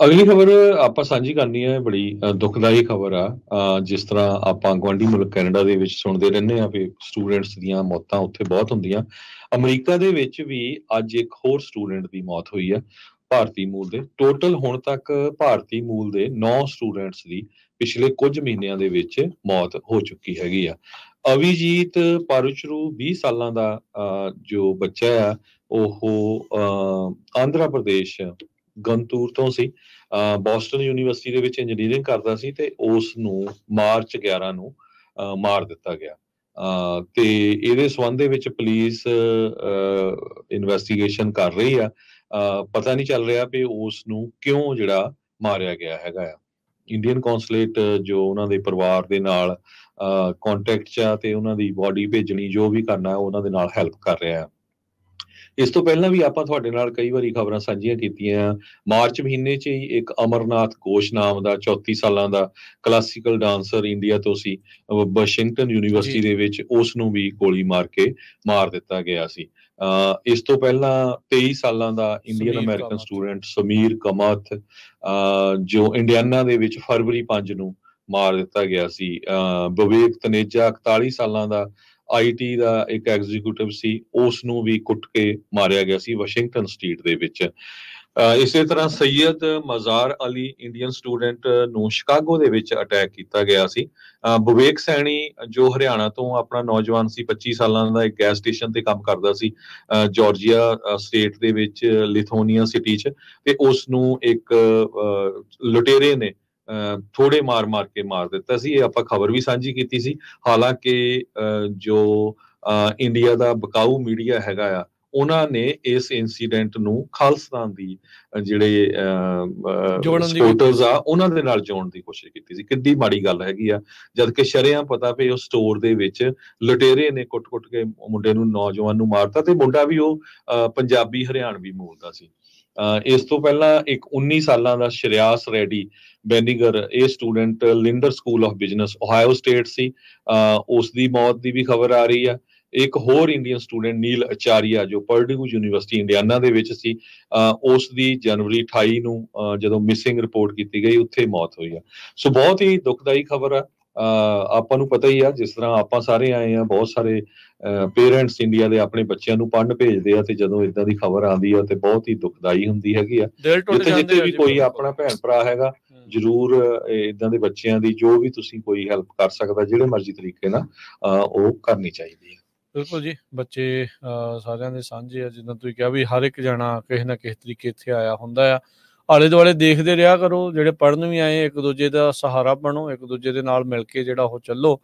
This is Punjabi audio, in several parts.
ਅਗਲੀ ਖਬਰ ਆਪਾਂ ਸਾਂਝੀ ਕਰਨੀ ਹੈ, ਬੜੀ ਦੁਖਦਾਈ ਖਬਰ ਆ। ਜਿਸ ਤਰ੍ਹਾਂ ਆਪਾਂ ਗਵਾਂਢੀ ਮੁਲਕ ਕੈਨੇਡਾ ਦੇ ਵਿੱਚ ਸੁਣਦੇ ਰਹਿੰਦੇ ਆ ਵੀ ਸਟੂਡੈਂਟਸ ਦੀਆਂ ਮੌਤਾਂ ਉੱਥੇ ਬਹੁਤ ਹੁੰਦੀਆਂ। ਅਮਰੀਕਾ ਦੇ ਵਿੱਚ ਵੀ ਅੱਜ ਇੱਕ ਹੋਰ ਸਟੂਡੈਂਟ ਦੀ ਮੌਤ ਹੋਈ ਹੈ, ਭਾਰਤੀ ਮੂਲ ਦੇ। ਟੋਟਲ ਹੁਣ ਤੱਕ ਭਾਰਤੀ ਮੂਲ ਦੇ 9 ਸਟੂਡੈਂਟਸ ਦੀ ਪਿਛਲੇ ਕੁਝ ਮਹੀਨਿਆਂ ਦੇ ਵਿੱਚ ਮੌਤ ਹੋ ਚੁੱਕੀ ਹੈਗੀ ਆ। ਅਵਿਜੀਤ ਪਾਰੁਚਰੂ 20 ਸਾਲਾਂ ਦਾ ਜੋ ਬੱਚਾ ਆ, ਉਹ ਆਂਧਰਾ ਪ੍ਰਦੇਸ਼ ਗੰਤੂਰ ਤੋਂ ਸੀ ਬੋਸਟਨ ਯੂਨੀਵਰਸਿਟੀ ਦੇ ਵਿੱਚ ਇੰਜੀਨੀਅਰਿੰਗ ਕਰਦਾ ਸੀ ਤੇ ਉਸ ਨੂੰ ਮਾਰਚ 11 ਨੂੰ ਮਾਰ ਦਿੱਤਾ ਗਿਆ। ਤੇ ਇਹਦੇ ਸਬੰਧ ਦੇ ਵਿੱਚ ਪੁਲਿਸ ਇਨਵੈਸਟੀਗੇਸ਼ਨ ਕਰ ਰਹੀ ਆ। ਪਤਾ ਨਹੀਂ ਚੱਲ ਰਿਹਾ ਵੀ ਉਸ ਨੂੰ ਕਿਉਂ ਜਿਹੜਾ ਮਾਰਿਆ ਗਿਆ ਹੈਗਾ ਆ। ਇੰਡੀਅਨ ਕੌਂਸੂਲੇਟ ਜੋ ਉਹਨਾਂ ਦੇ ਪਰਿਵਾਰ ਦੇ ਨਾਲ ਕੰਟੈਕਟ ਚ ਆ ਤੇ ਉਹਨਾਂ ਦੀ ਬਾਡੀ ਭੇਜਣੀ, ਜੋ ਵੀ ਕਰਨਾ, ਉਹਨਾਂ ਦੇ ਨਾਲ ਹੈਲਪ ਕਰ ਰਿਹਾ ਹੈ ਇਸ ਤੋਂ ਪਹਿਲਾਂ ਵੀ ਆਪਾਂ ਤੁਹਾਡੇ ਨਾਲ ਕਈ ਵਾਰੀ ਖਬਰਾਂ ਸਾਂਝੀਆਂ ਕੀਤੀਆਂ। ਮਾਰਚ ਮਹੀਨੇ 'ਚ ਹੀ ਇੱਕ ਅਮਰਨਾਥ ਘੋਸ਼ ਨਾਮ ਦਾ 34 ਸਾਲਾਂ ਦਾ ਕਲਾਸੀਕਲ ਡਾਂਸਰ ਇੰਡੀਆ ਤੋਂ ਸੀ। ਵਾਸ਼ਿੰਗਟਨ ਯੂਨੀਵਰਸਿਟੀ ਦੇ ਵਿੱਚ ਉਸ ਨੂੰ ਵੀ ਗੋਲੀ ਮਾਰ ਕੇ ਮਾਰ ਦਿੱਤਾ ਗਿਆ ਸੀ। ਇਸ ਤੋਂ ਪਹਿਲਾਂ 23 ਸਾਲਾਂ ਦਾ Indian American student Sameer Kamat ਜੋ ਇੰਡੀਆਨਾ ਦੇ ਵਿੱਚ ਫਰਵਰੀ 5 ਨੂੰ ਮਾਰ ਦਿੱਤਾ ਗਿਆ ਸੀ। ਬਵੇਕ ਤਨੇਜਾ 41 ਸਾਲਾਂ ਦਾ ਆਈਟੀ ਦਾ ਇੱਕ ਐਗਜ਼ੀਕਿਊਟਿਵ ਸੀ ਉਸ ਨੂੰ ਵੀ ਕੁੱਟ ਕੇ ਮਾਰਿਆ ਗਿਆ ਸੀ ਵਾਸ਼ਿੰਗਟਨ ਸਟਰੀਟ ਦੇ ਵਿੱਚ। ਇਸੇ ਤਰ੍ਹਾਂ ਸੈਯਦ ਮਜ਼ਾਰ ਅਲੀ ਇੰਡੀਅਨ ਸਟੂਡੈਂਟ ਨੂੰ ਸ਼ਿਕਾਗੋ ਦੇ ਵਿੱਚ ਅਟੈਕ ਕੀਤਾ ਗਿਆ ਸੀ। ਬਵੇਕ ਸੈਣੀ, ਜੋ ਹਰਿਆਣਾ ਤੋਂ ਆਪਣਾ ਨੌਜਵਾਨ ਸੀ 25 ਸਾਲਾਂ ਦਾ ਇੱਕ ਗੈਸ ਸਟੇਸ਼ਨ ਤੇ ਕੰਮ ਕਰਦਾ ਸੀ ਜਾਰਜੀਆ ਸਟੇਟ ਦੇ ਵਿੱਚ ਲਿਥੋਨੀਆ ਸਿਟੀ 'ਚ ਤੇ ਉਸ ਨੂੰ ਇੱਕ ਲੁਟੇਰੇ ਨੇ ਥੋੜੇ ਮਾਰ-ਮਾਰ ਕੇ ਮਾਰ ਦਿੱਤਾ ਸੀ। ਇਹ ਆਪਾਂ ਖਬਰ ਵੀ ਸਾਂਝੀ ਕੀਤੀ ਸੀ। ਹਾਲਾਂਕਿ ਜੋ ਇੰਡੀਆ ਦਾ ਬਕਾਊ ਮੀਡੀਆ ਹੈਗਾ ਆ ਉਹਨਾਂ ਨੇ ਇਸ ਇਨਸੀਡੈਂਟ ਨੂੰ ਖਾਲਸਤਾਨ ਦੀ ਜਿਹੜੇ ਸਪੋਰਟਰਸ ਆ ਉਹਨਾਂ ਦੇ ਨਾਲ ਜੋੜਨ ਦੀ ਕੋਸ਼ਿਸ਼ ਕੀਤੀ ਸੀ। ਕਿੰਨੀ ਮਾੜੀ ਗੱਲ ਹੈਗੀ ਆ। ਜਦ ਕਿ ਸ਼ਰਿਆਂ ਪਤਾ ਪਈ ਉਹ ਸਟੋਰ ਦੇ ਵਿੱਚ ਲੁਟੇਰੇ ਨੇ ਕੁੱਟ-ਕੁੱਟ ਕੇ ਮੁੰਡੇ ਨੂੰ ਨੌਜਵਾਨ ਨੂੰ ਮਾਰਤਾ ਤੇ ਮੁੰਡਾ ਵੀ ਉਹ ਪੰਜਾਬੀ ਹਰਿਆਣਵੀ ਮੂਲ ਦਾ ਸੀ। ਇਸ ਤੋਂ ਪਹਿਲਾਂ ਇੱਕ 19 ਸਾਲਾਂ ਦਾ ਸ਼੍ਰਿਆਸ ਰੈਡੀ ਬੈਨੀਗਰ ਇਹ student Lindner school of business, Ohio state ਸੀ। ਉਸ ਦੀ ਮੌਤ ਦੀ ਵੀ ਖਬਰ ਆ ਰਹੀ ਆ। ਇੱਕ ਹੋਰ ਇੰਡੀਅਨ ਸਟੂਡੈਂਟ ਨੀਲ ਅਚਾਰੀਆ, ਜੋ ਪਰਡਿਊ ਯੂਨੀਵਰਸਿਟੀ ਇੰਡੀਆਨਾ ਦੇ ਵਿੱਚ ਸੀ ਉਸ ਦੀ ਜਨਵਰੀ 28 ਨੂੰ ਜਦੋਂ ਮਿਸਿੰਗ ਰਿਪੋਰਟ ਕੀਤੀ ਗਈ, ਉੱਥੇ ਮੌਤ ਹੋਈ ਆ। ਸੋ ਬਹੁਤ ਹੀ ਦੁਖਦਾਈ ਖਬਰ ਆ। ਆਪਾਂ ਨੂੰ ਪਤਾ ਹੀ ਆ ਜਿਸ ਤਰ੍ਹਾਂ ਆਪਾਂ ਸਾਰੇ ਆਏ ਆ ਬਹੁਤ ਸਾਰੇ ਪੇਰੈਂਟਸ ਇੰਡੀਆ ਦੇ ਆਪਣੇ ਬੱਚਿਆਂ ਨੂੰ ਪੜ੍ਹਨ ਭੇਜਦੇ ਆ ਤੇ ਜਦੋਂ ਇਦਾਂ ਦੀ ਖਬਰ ਆਉਂਦੀ ਆ ਤੇ ਬਹੁਤ ਹੀ ਦੁਖਦਾਈ ਹੁੰਦੀ ਹੈਗੀ ਆ। ਜਿੱਥੇ ਜਿੱਥੇ ਵੀ ਕੋਈ ਆਪਣਾ ਭੈਣ ਭਰਾ ਹੈਗਾ ਜਰੂਰ ਇਦਾਂ ਦੇ ਬੱਚਿਆਂ ਦੀ ਜੋ ਵੀ ਤੁਸੀਂ ਕੋਈ ਹੈਲਪ ਕਰ ਸਕਦਾ ਜਿਹੜੇ ਮਰਜ਼ੀ ਤਰੀਕੇ ਨਾਲ ਉਹ ਕਰਨੀ ਚਾਹੀਦੀ ਹੈ ਬਿਲਕੁਲ ਜੀ ਬੱਚੇ ਸਾਰਿਆਂ ਦੇ ਸਾਂਝੇ ਆ ਜਿੱਦਾਂ ਤੁਸੀਂ ਕਿਹਾ ਵੀ ਹਰ ਇੱਕ ਜਣਾ ਕਿਸੇ ਨਾ ਕਿਸੇ ਤਰੀਕੇ ਇੱਥੇ ਆਇਆ ਹੁੰਦਾ ਆ। ਆਲੇ ਦੁਆਲੇ ਦੇਖਦੇ ਰਿਹਾ ਕਰੋ, ਜਿਹੜੇ ਪੜਨ ਵੀ ਆਏ, ਇੱਕ ਦੂਜੇ ਦਾ ਸਹਾਰਾ ਬਣੋ, ਇੱਕ ਦੂਜੇ ਦੇ ਨਾਲ ਮਿਲ ਕੇ ਜਿਹੜਾ ਉਹ ਚੱਲੋ।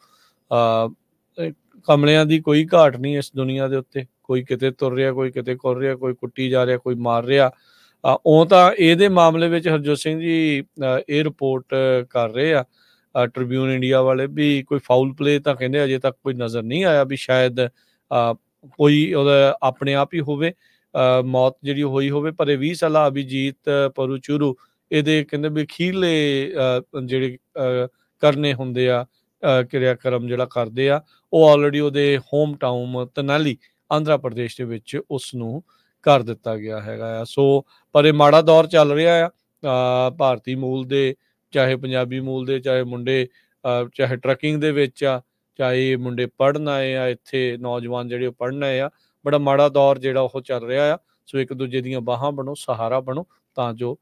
ਆ ਕਮਲਿਆਂ ਦੀ ਕੋਈ ਘਾਟ ਨਹੀਂ ਇਸ ਦੁਨੀਆ ਦੇ ਉੱਤੇ। ਕੋਈ ਕਿਤੇ ਤੁਰ ਰਿਹਾ, ਕੋਈ ਕਿਤੇ ਕਰ ਰਿਹਾ, ਕੋਈ ਕੁੱਟੀ ਜਾ ਰਿਹਾ, ਕੋਈ ਮਾਰ ਰਿਹਾ। ਉਹ ਤਾਂ ਇਹਦੇ ਮਾਮਲੇ ਵਿੱਚ ਹਰਜੋਤ ਸਿੰਘ ਜੀ ਇਹ ਰਿਪੋਰਟ ਕਰ ਰਹੇ ਆ। ਟ੍ਰਿਬਿਊਨ ਇੰਡੀਆ ਵਾਲੇ ਵੀ ਕੋਈ ਫਾਉਲ ਪਲੇ ਤਾਂ ਕਹਿੰਦੇ ਅਜੇ ਤੱਕ ਕੋਈ ਨਜ਼ਰ ਨਹੀਂ ਆਇਆ ਵੀ ਸ਼ਾਇਦ ਕੋਈ ਉਹਦਾ ਆਪਣੇ ਆਪ ਹੀ ਹੋਵੇ। ਮੌਤ ਜਿਹੜੀ ਹੋਈ ਹੋਵੇ ਪਰ ਇਹ 20 ਸਾਲਾ ਅਭਿਜੀਤ ਪਰੂਚੁਰੂ, ਇਹਦੇ ਕਹਿੰਦੇ ਵੀ ਖੀਲੇ ਜਿਹੜੇ ਕਰਨੇ ਹੁੰਦੇ ਆ ਕਿਰਿਆ ਕਰਮ ਜਿਹੜਾ ਕਰਦੇ ਆ, ਉਹ ਆਲਰੇਡੀ ਉਹਦੇ ਹੋਮ ਟਾਊਨ ਤਨਾਲੀ, ਆਂਧਰਾ ਪ੍ਰਦੇਸ਼ ਦੇ ਵਿੱਚ ਉਸ ਨੂੰ ਕਰ ਦਿੱਤਾ ਗਿਆ ਹੈਗਾ ਆ। ਸੋ, ਪਰ ਇਹ ਮਾੜਾ ਦੌਰ ਚੱਲ ਰਿਹਾ ਆ ਭਾਰਤੀ ਮੂਲ ਦੇ, ਚਾਹੇ ਪੰਜਾਬੀ ਮੂਲ ਦੇ, ਚਾਹੇ ਮੁੰਡੇ ਚਾਹੇ ਟਰੱਕਿੰਗ ਦੇ ਵਿੱਚ ਆ, ਚਾਹੇ ਮੁੰਡੇ ਪੜਨ ਆਏ ਆ, ਇੱਥੇ ਨੌਜਵਾਨ ਜਿਹੜੇ ਪੜਨ ਆਏ ਆ ਬੜਾ ਮਾੜਾ ਦੌਰ ਜਿਹੜਾ ਉਹ ਚੱਲ ਰਿਹਾ ਆ। ਸੋ ਇੱਕ ਦੂਜੇ ਦੀਆਂ ਬਾਹਾਂ ਬਣੋ ਸਹਾਰਾ ਬਣੋ ਤਾਂ ਜੋ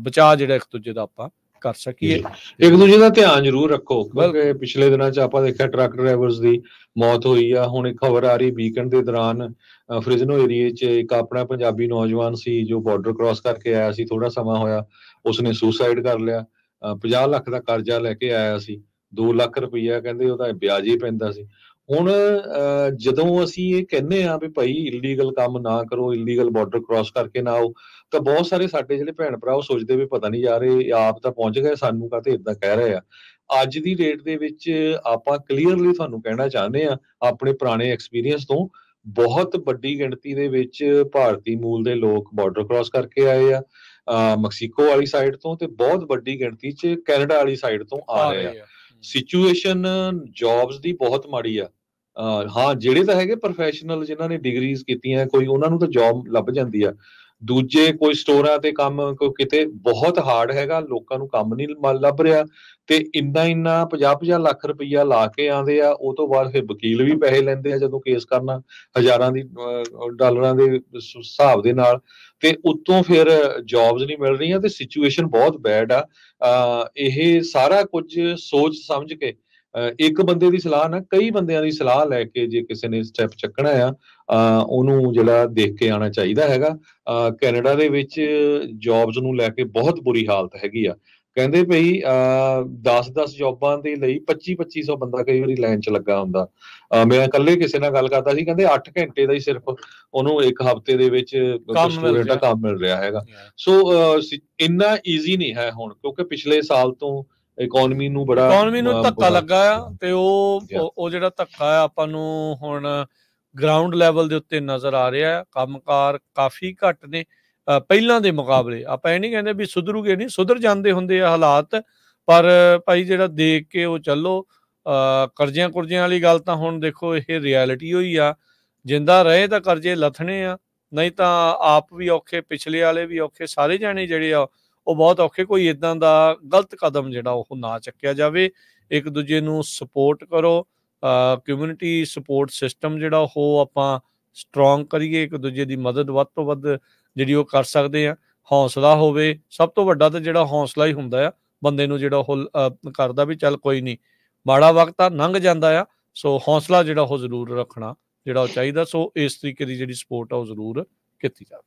ਬਚਾ ਜਿਹੜਾ ਇੱਕ ਦੂਜੇ ਦਾ ਆਪਾਂ ਕਰ ਸਕੀਏ। ਇੱਕ ਦੂਜੇ ਦਾ ਧਿਆਨ ਜ਼ਰੂਰ ਰੱਖੋ ਕਿਉਂਕਿ ਪਿਛਲੇ ਦਿਨਾਂ 'ਚ ਆਪਾਂ ਦੇਖਿਆ ਟਰੱਕ ਡਰਾਈਵਰਸ ਦੀ ਮੌਤ ਹੋਈ ਆ। ਹੁਣ ਇੱਕ ਖਬਰ ਆ ਰਹੀ ਵੀਕਐਂਡ ਦੇ ਦੌਰਾਨ ਫ੍ਰਿਜ਼ਨੋ ਏਰੀਏ 'ਚ ਇੱਕ ਆਪਣਾ ਪੰਜਾਬੀ ਨੌਜਵਾਨ ਸੀ ਜੋ ਬਾਰਡਰ ਕ੍ਰਾਸ ਕਰਕੇ ਆਇਆ ਸੀ। ਥੋੜਾ ਸਮਾਂ ਹੋਇਆ ਉਸਨੇ ਸੁਸਾਈਡ ਕਰ ਲਿਆ। 50 ਲੱਖ ਦਾ ਕਰਜ਼ਾ ਲੈ ਕੇ ਆਇਆ ਸੀ। 2 ਲੱਖ ਰੁਪਈਆ ਕਹਿੰਦੇ ਉਹਦਾ ਵਿਆਜ ਹੀ ਪੈਂਦਾ ਸੀ। ਹੁਣ ਜਦੋਂ ਅਸੀਂ ਇਹ ਕਹਿੰਦੇ ਆ ਵੀ ਭਾਈ ਇਲੀਗਲ ਕੰਮ ਨਾ ਕਰੋ ਇਲੀਗਲ ਬਾਰਡਰ ਕ੍ਰਾਸ ਕਰਕੇ ਨਾ ਆਓ ਤਾਂ ਬਹੁਤ ਸਾਰੇ ਸਾਡੇ ਜਿਹੜੇ ਭੈਣ ਭਰਾ ਉਹ ਸੋਚਦੇ ਵੀ ਪਤਾ ਨਹੀਂ ਯਾਰ ਇਹ ਆਪ ਤਾਂ ਪਹੁੰਚ ਗਏ ਸਾਨੂੰ ਕਾਤੇ ਇਦਾਂ ਕਹਿ ਰਹੇ ਆ। ਅੱਜ ਦੀ ਡੇਟ ਦੇ ਵਿੱਚ ਆਪਾਂ ਕਲੀਅਰਲੀ ਤੁਹਾਨੂੰ ਕਹਿਣਾ ਚਾਹੁੰਦੇ ਆ ਆਪਣੇ ਪੁਰਾਣੇ ਐਕਸਪੀਰੀਅੰਸ ਤੋਂ ਬਹੁਤ ਵੱਡੀ ਗਿਣਤੀ ਦੇ ਵਿੱਚ ਭਾਰਤੀ ਮੂਲ ਦੇ ਲੋਕ ਬਾਰਡਰ ਕ੍ਰਾਸ ਕਰਕੇ ਆਏ ਆ ਮੈਕਸੀਕੋ ਵਾਲੀ ਸਾਈਡ ਤੋਂ ਤੇ ਬਹੁਤ ਵੱਡੀ ਗਿਣਤੀ 'ਚ ਕੈਨੇਡਾ ਵਾਲੀ ਸਾਈਡ ਤੋਂ ਆ। ਰਹੇ ਆ। ਸਿਚੁਏਸ਼ਨ ਜੌਬਸ ਦੀ ਬਹੁਤ ਮਾੜੀ ਆ। ਹਾਂ, ਜਿਹੜੇ ਤਾਂ ਹੈਗੇ ਪ੍ਰੋਫੈਸ਼ਨਲ ਜਿਨ੍ਹਾਂ ਨੇ ਡਿਗਰੀਜ਼ ਕੀਤੀਆਂ, ਕੋਈ ਉਹਨਾਂ ਨੂੰ ਤਾਂ ਜੌਬ ਲੱਭ ਜਾਂਦੀ ਆ। ਦੂਜੇ ਕੋਈ ਸਟੋਰਾਂ ਤੇ ਕੰਮ ਕੋ ਕਿਤੇ, ਬਹੁਤ ਹਾਰਡ ਹੈਗਾ, ਲੋਕਾਂ ਨੂੰ ਕੰਮ ਨਹੀਂ ਲੱਭ ਰਿਹਾ। ਤੇ ਇੰਨਾ ਇੰਨਾ 50-50 ਲੱਖ ਰੁਪਈਆ ਲਾ ਕੇ ਆਂਦੇ ਆ, ਉਹ ਤੋਂ ਬਾਅਦ ਫਿਰ ਵਕੀਲ ਵੀ ਪੈਸੇ ਲੈਂਦੇ ਆ ਜਦੋਂ ਕੇਸ ਕਰਨਾ, ਹਜ਼ਾਰਾਂ ਦੀ ਡਾਲਰਾਂ ਦੇ ਹਿਸਾਬ ਦੇ ਨਾਲ। ਤੇ ਉਤੋਂ ਫਿਰ ਜੌਬਸ ਨਹੀਂ ਮਿਲ ਰਹੀਆਂ ਤੇ ਸਿਚੁਏਸ਼ਨ ਬਹੁਤ ਬੈਡ ਆ। ਇਹ ਸਾਰਾ ਕੁਝ ਸੋਚ ਸਮਝ ਕੇ ਅਹ, ਇੱਕ ਬੰਦੇ ਦੀ ਸਲਾਹ ਨਾ ਕਈ ਬੰਦਿਆਂ ਦੀ ਸਲਾਹ ਲੈ ਕੇ ਜੇ ਕਿਸੇ ਨੇ ਸਟੈਪ ਚੱਕਣਾ ਆ ਉਹਨੂੰ ਜਿਹੜਾ ਦੇਖ ਕੇ ਆਣਾ ਚਾਹੀਦਾ ਹੈਗਾ। ਅਹ, ਕੈਨੇਡਾ ਦੇ ਵਿੱਚ ਜੌਬਸ ਨੂੰ ਲੈ ਕੇ ਬਹੁਤ ਬੁਰੀ ਹਾਲਤ ਹੈਗੀ ਆ। ਕਹਿੰਦੇ ਭਈ 10-10 ਜੌਬਾਂ ਦੇ ਲਈ 25-2500 ਬੰਦਾ ਕਈ ਵਾਰੀ ਲਾਈਨ 'ਚ ਲੱਗਾ ਹੁੰਦਾ। ਮੈਂ ਇਕੱਲੇ ਕਿਸੇ ਨਾਲ ਗੱਲ ਕਰਦਾ ਸੀ ਕਹਿੰਦੇ 8 ਘੰਟੇ ਦਾ ਹੀ ਸਿਰਫ ਉਹਨੂੰ ਇੱਕ ਹਫ਼ਤੇ ਦੇ ਵਿੱਚ ਸਟੂਡੈਂਟ ਦਾ। ਕੰਮ ਮਿਲ ਰਿਹਾ ਹੈਗਾ। ਸੋ ਇੰਨਾ ਈਜ਼ੀ ਨਹੀਂ ਹੈ ਹੁਣ ਕਿਉਂਕਿ ਪਿਛਲੇ ਸਾਲ ਤੋਂ ਇਕਨੋਮੀ ਨੂੰ ਬੜਾ ਇਕਨੋਮੀ ਨੂੰ ਧੱਕਾ ਲੱਗਾ ਆ ਤੇ ਉਹ. ਉਹ- ਜਿਹੜਾ ਧੱਕਾ ਆ ਆਪਾਂ ਨੂੰ ਹੁਣ ਗਰਾਊਂਡ ਲੈਵਲ ਦੇ ਉੱਤੇ ਨਜ਼ਰ ਆ ਰਿਹਾ ਹੈ ਕੰਮਕਾਰ ਕਾਫੀ ਘੱਟ ਨੇ। ਪਹਿਲਾਂ ਦੇ ਮੁਕਾਬਲੇ। ਆਪਾਂ ਇਹ ਨਹੀਂ ਕਹਿੰਦੇ ਵੀ ਸੁਧਰੂਗੇ ਨਹੀਂ ਸੁਧਰ ਜਾਂਦੇ ਹੁੰਦੇ ਆ ਹਾਲਾਤ ਪਰ ਭਾਈ ਜਿਹੜਾ ਦੇਖ ਕੇ ਉਹ ਚੱਲੋ ਅ, ਕਰਜ਼ਿਆਂ ਕੁਰਜ਼ਿਆਂ ਵਾਲੀ ਗੱਲ ਤਾਂ ਹੁਣ ਦੇਖੋ ਇਹ ਰਿਐਲਿਟੀ ਹੋਈ ਆ। ਜਿੰਦਾ ਰਹੇ ਤਾਂ ਕਰਜ਼ੇ ਲੱਥਣੇ ਆ ਨਹੀਂ ਤਾਂ ਆਪ ਵੀ ਔਖੇ ਪਿਛਲੇ ਵਾਲੇ ਵੀ ਔਖੇ ਸਾਰੇ ਜਾਣੇ ਜਿਹੜੇ ਆ ਉਹ ਬਹੁਤ ਔਖੇ। ਕੋਈ ਇਦਾਂ ਦਾ ਗਲਤ ਕਦਮ ਜਿਹੜਾ ਉਹ ਨਾ ਚੱਕਿਆ ਜਾਵੇ। ਇੱਕ ਦੂਜੇ ਨੂੰ ਸਪੋਰਟ ਕਰੋ ਕਮਿਊਨਿਟੀ ਸਪੋਰਟ ਸਿਸਟਮ ਜਿਹੜਾ ਉਹ ਆਪਾਂ ਸਟਰੋਂਗ ਕਰੀਏ ਇੱਕ ਦੂਜੇ ਦੀ ਮਦਦ ਵੱਧ ਤੋਂ ਵੱਧ ਜਿਹੜੀ ਉਹ ਕਰ ਸਕਦੇ ਆ, ਹੌਸਲਾ ਹੋਵੇ, ਸਭ ਤੋਂ ਵੱਡਾ ਤਾਂ ਜਿਹੜਾ ਹੌਸਲਾ ਹੀ ਹੁੰਦਾ ਆ, ਬੰਦੇ ਨੂੰ ਜਿਹੜਾ ਉਹ ਕਰਦਾ ਵੀ ਚੱਲ ਕੋਈ ਨਹੀਂ, ਮਾੜਾ ਵਕਤ ਆ ਲੰਘ ਜਾਂਦਾ ਆ, ਸੋ ਹੌਸਲਾ ਜਿਹੜਾ ਉਹ ਜ਼ਰੂਰ ਰੱਖਣਾ, ਜਿਹੜਾ ਉਹ ਚਾਹੀਦਾ, ਸੋ ਇਸ ਤਰੀਕੇ ਦੀ ਜਿਹੜੀ ਸਪੋਰਟ ਆ ਉਹ ਜ਼ਰੂਰ ਕੀਤੀ ਜਾਵੇ।